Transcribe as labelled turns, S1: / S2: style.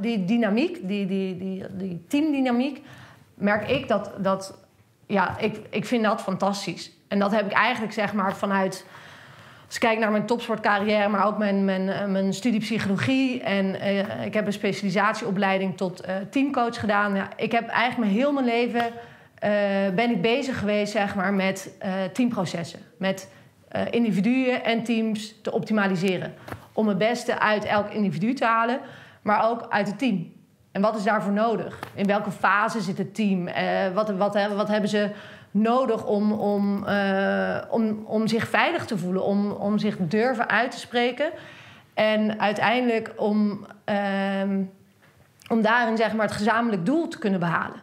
S1: die dynamiek, die, die, die, teamdynamiek, merk ik dat, dat ja, ik, ik vind dat fantastisch. En dat heb ik eigenlijk zeg maar vanuit, als ik kijk naar mijn topsportcarrière, maar ook mijn, mijn, eh, mijn studie psychologie. En eh, ik heb een specialisatieopleiding tot uh, teamcoach gedaan. Ja, ik heb eigenlijk mijn heel mijn leven ben ik bezig geweest zeg maar, met teamprocessen. Met individuen en teams te optimaliseren. Om het beste uit elk individu te halen, maar ook uit het team. En wat is daarvoor nodig? In welke fase zit het team? Uh, wat, wat, wat, hebben ze nodig om, om, uh, om, om zich veilig te voelen? Om, om zich durven uit te spreken? En uiteindelijk om, uh, om daarin zeg maar, het gezamenlijk doel te kunnen behalen.